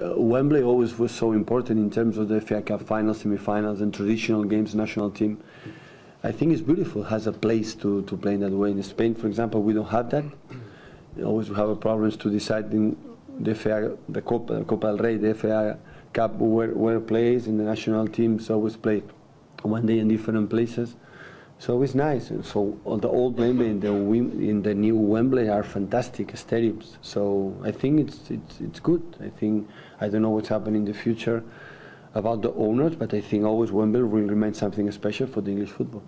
uh, Wembley always was so important in terms of the FA Cup finals, semi-finals, and traditional games, national team. I think it's beautiful. It has a place to, to play in that way. In Spain, for example, we don't have that. We always we have problems to decide in the FA, the Copa, Copa del Rey, the FA Cup, where, where plays, and the national teams always play one day in different places. So it's nice. So all the old Wembley and the in the new Wembley are fantastic stadiums. So I think it's it's it's good. I think I don't know what's happening in the future about the owners, but I think always Wembley will remain something special for the English football.